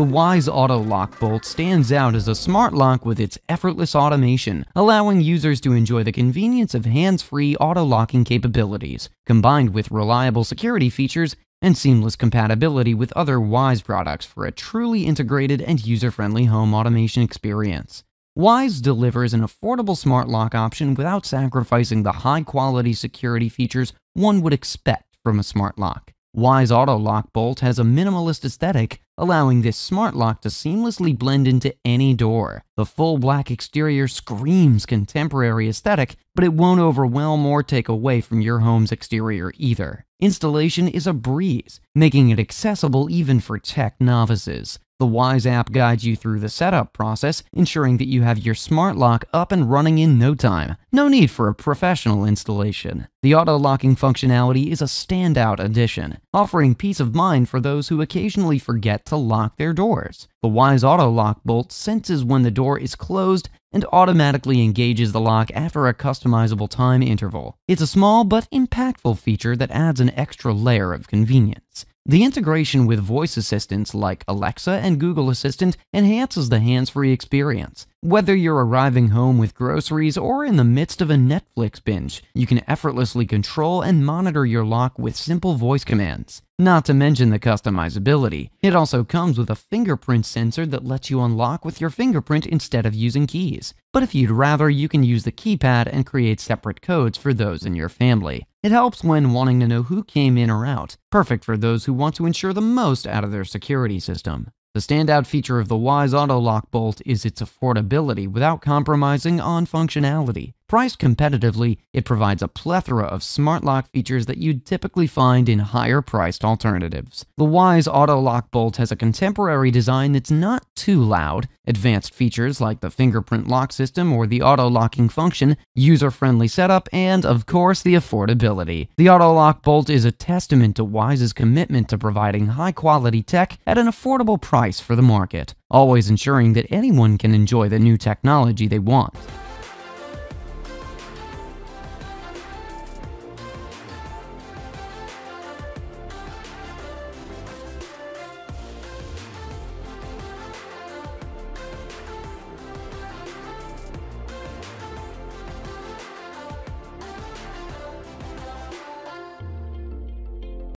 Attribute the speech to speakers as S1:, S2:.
S1: The Wyze Auto Lock Bolt stands out as a smart lock with its effortless automation, allowing users to enjoy the convenience of hands-free auto locking capabilities, combined with reliable security features and seamless compatibility with other Wyze products for a truly integrated and user-friendly home automation experience. Wyze delivers an affordable smart lock option without sacrificing the high-quality security features one would expect from a smart lock. Wyze Auto Lock Bolt has a minimalist aesthetic, allowing this smart lock to seamlessly blend into any door. The full black exterior screams contemporary aesthetic, but it won't overwhelm or take away from your home's exterior either. Installation is a breeze, making it accessible even for tech novices. The Wyze app guides you through the setup process, ensuring that you have your smart lock up and running in no time. No need for a professional installation. The auto locking functionality is a standout addition, offering peace of mind for those who occasionally forget to lock their doors. The Wyze Auto Lock Bolt senses when the door is closed and automatically engages the lock after a customizable time interval. It's a small but impactful feature that adds an extra layer of convenience. The integration with voice assistants like Alexa and Google Assistant enhances the hands-free experience. Whether you're arriving home with groceries or in the midst of a Netflix binge, you can effortlessly control and monitor your lock with simple voice commands. Not to mention the customizability. It also comes with a fingerprint sensor that lets you unlock with your fingerprint instead of using keys. But if you'd rather, you can use the keypad and create separate codes for those in your family. It helps when wanting to know who came in or out, perfect for those who want to ensure the most out of their security system. The standout feature of the Wyze Auto Lock Bolt is its affordability without compromising on functionality. Priced competitively, it provides a plethora of smart lock features that you'd typically find in higher priced alternatives. The Wyze Auto Lock Bolt has a contemporary design that's not too loud, advanced features like the fingerprint lock system or the auto locking function, user friendly setup, and of course the affordability. The Auto Lock Bolt is a testament to Wyze's commitment to providing high quality tech at an affordable price for the market, always ensuring that anyone can enjoy the new technology they want.